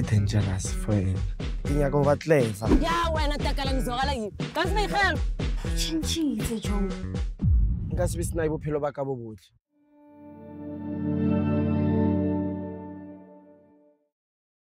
dangerous for yena ndinyaka ubatleva ya wena dakala ngizokala yi kasi nayihelo tshintshise jon ingasibe sinayo ubuphelo bakabo butle